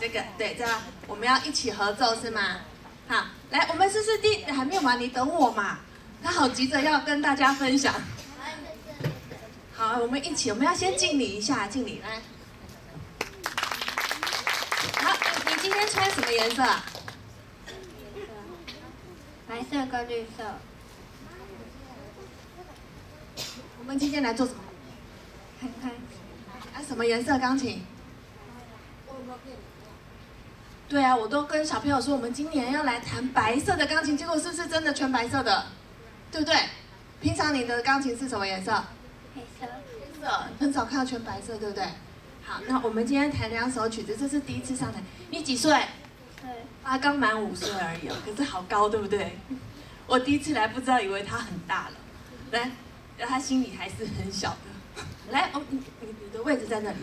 这个对，这样我们要一起合奏是吗？好，来，我们试试第还没有完？你等我嘛，他好急着要跟大家分享。好，我们一起，我们要先敬礼一下，敬礼来。好，你今天穿什么颜色？白色跟绿色。我们今天来做什么？看看。啊，什么颜色钢琴？对啊，我都跟小朋友说，我们今年要来弹白色的钢琴，结果是不是真的全白色的？对不对？平常你的钢琴是什么颜色？黑色。黑色，很少看到全白色，对不对？好，那我们今天弹两首曲子，这是第一次上台。你几岁？对。他刚满五岁而已哦，可是好高，对不对？我第一次来不知道，以为他很大了。来，他心里还是很小的。来，哦，你你你的位置在那里。